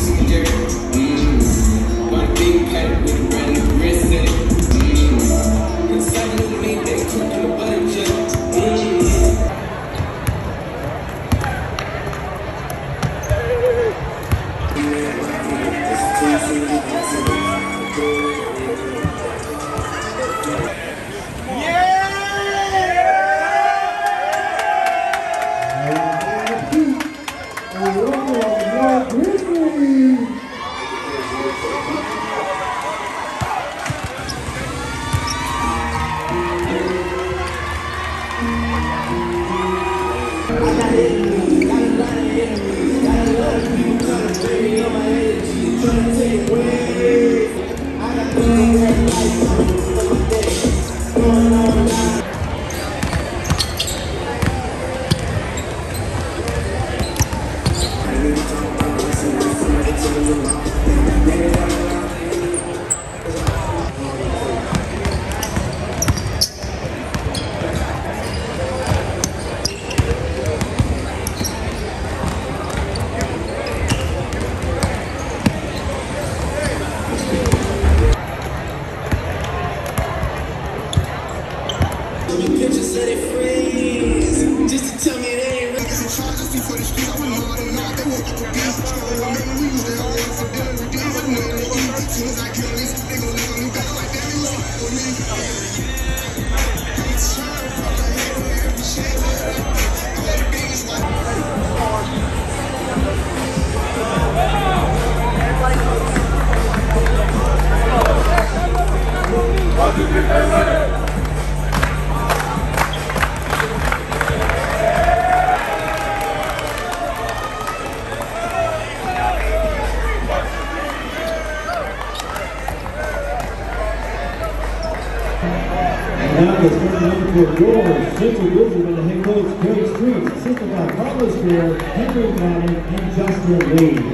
Mm. And Justin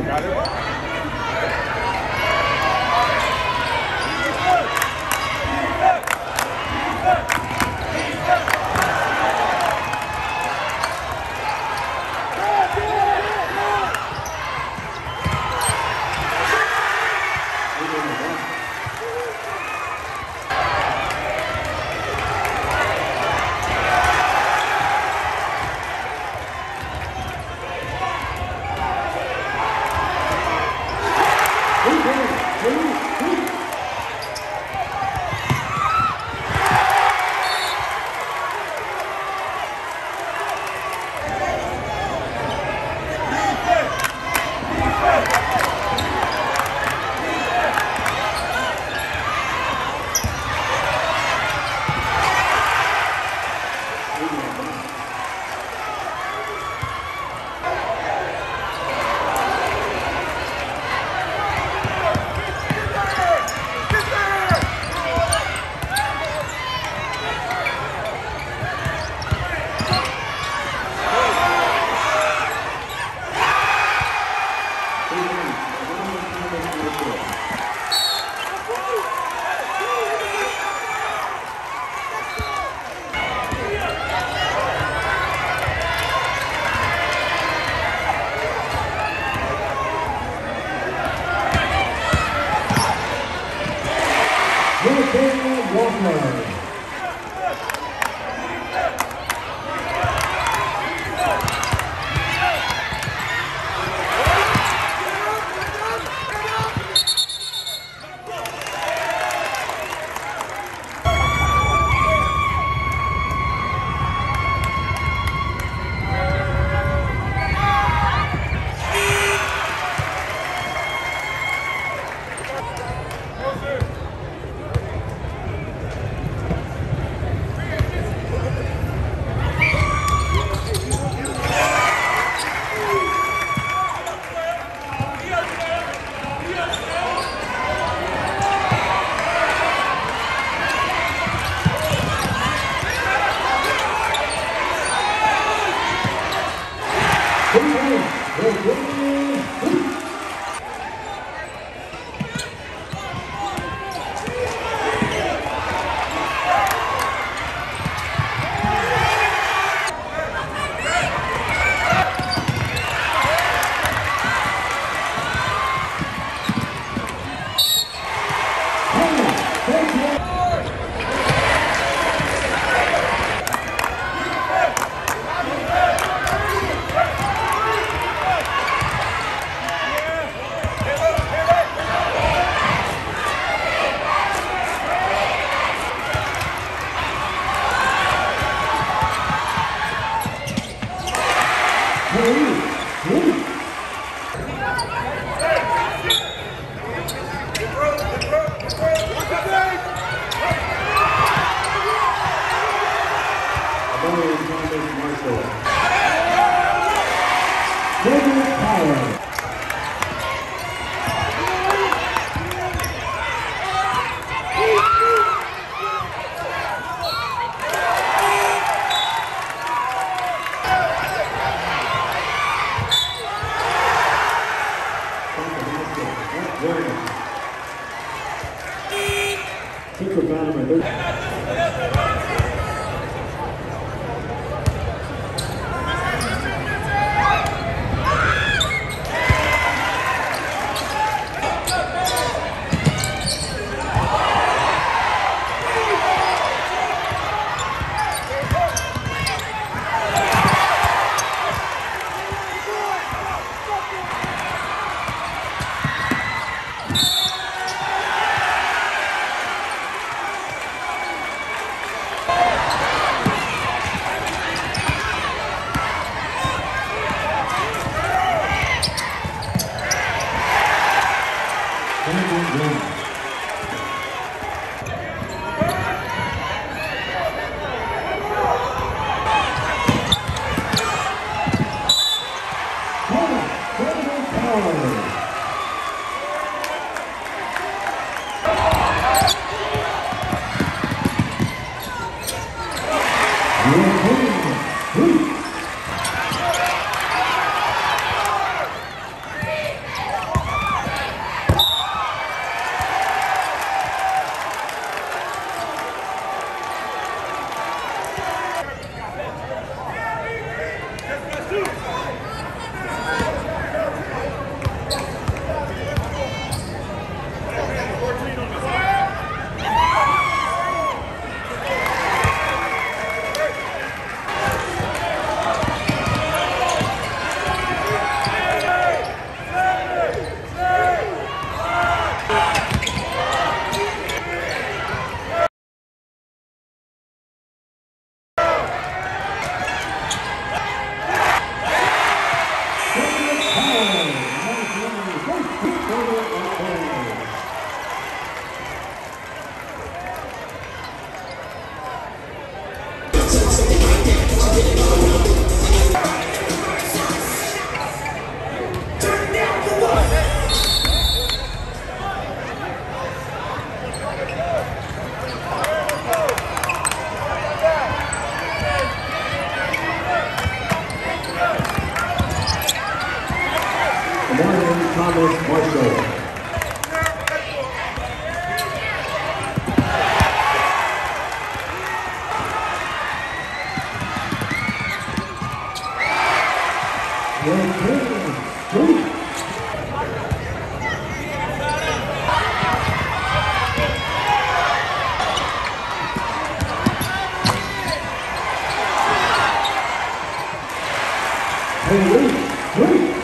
Hey, hey, hey.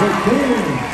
Right there.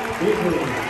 Mike Avery.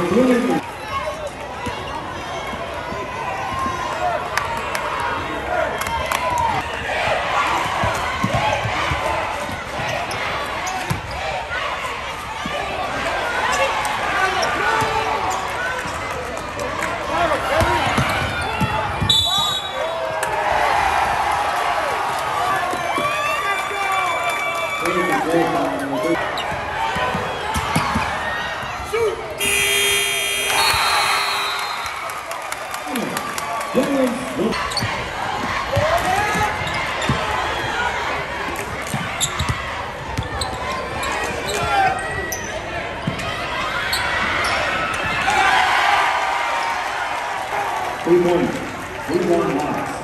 pelo. Three one loss.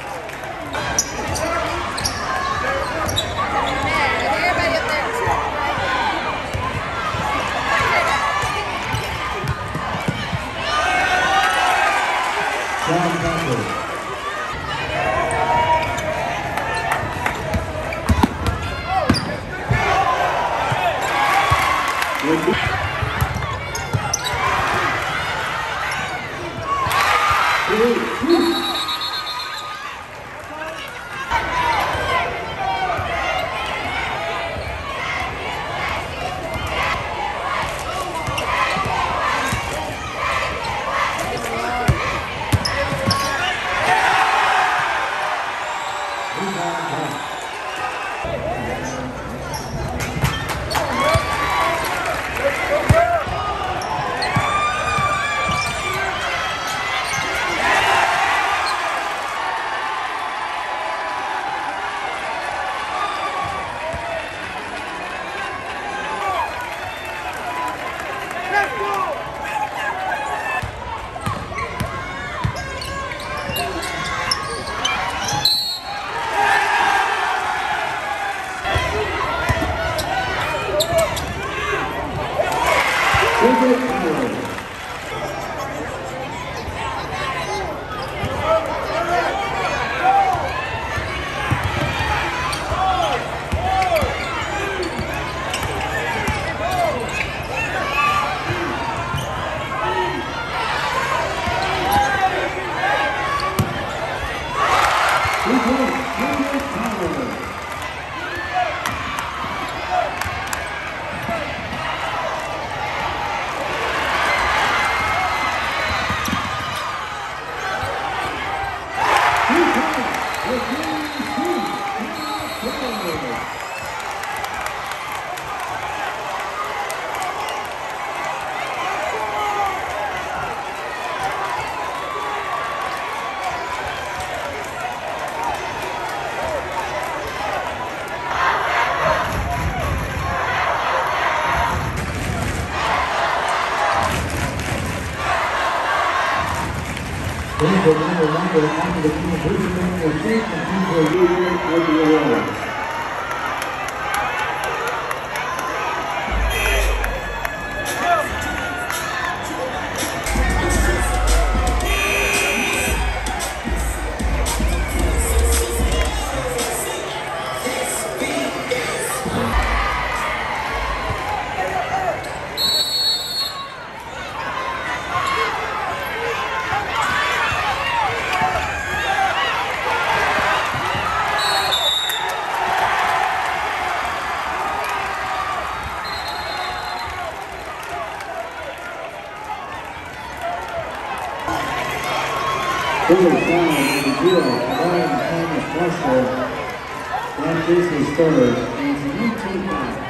Then the down, number zero, Brian Thomas. That is his third, and it's a